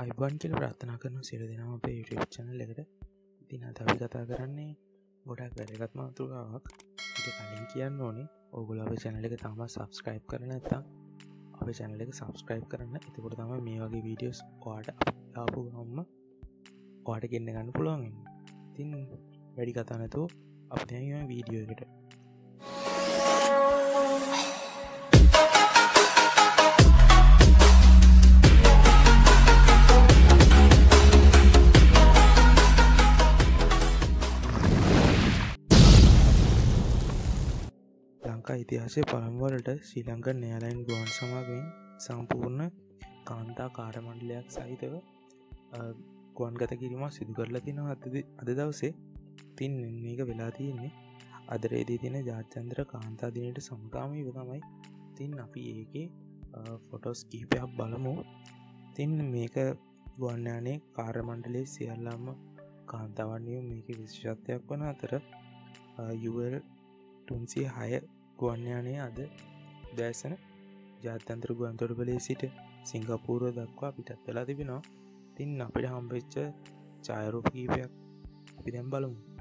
අයිබන් කියල ප්‍රාථනා කරන සිර දෙනම අපේ YouTube චනල් එකට. ඉතින අපි කතා කරන්නේ ගොඩක් වැදගත් මාතුකාවක්. ඉට කලින් කියන්න ඕනේ. ඔගුල අප චැනල එක තම සබස්ක්‍රයිබ් කරන ඇත්තා අප චැනල එක සබස්ක්‍රයිබ් කරන්න. එතකොට තම මේ වගේ වීඩියෝස් වාට ආපු හම්ම වාට ගෙන්න්න ගන්න පුළුවන් තින් වැඩි කතා නැතුව අප වීඩියෝ එකට ලංකා ඉතිහාසය පළම්වලට ශ්‍රී ලංකන් නෑලයින් ගුවන් සමාගමින් සම්පූර්ණ කාන්තා කාරමණ්ඩලයක් සහිතව ගුවන් ගත කිරීම සිදු කරලා තින අද අද දවසේ. තින් මේක වෙලා තියෙන්නේ අදරේදී තින ජාත්‍යන්ත්‍ර කාන්තාදිනයට සමකාමී තමයි. තින් අපි ඒකේ ෆොටෝස් කීපයක් බලමු. තින් මේක ගුවන්්‍යානේ කාරමණ්ඩලේ සියල්ලාම කාන්තාවන්නියම් මේක විශෂත්වයක් වන අතර යුවල් තුන්සිය හය ගුවන්්‍යානය අද දෑසන ජාත්‍යන්ත්‍ර ගුවන්තොට බලේ සිට සිංගපූරුව දක්වා පිටත් වෙලා තිබෙනවා. තින් අපිට හම්පෙච්ච චායරූප කීපයක් අපි දැම් බලමු.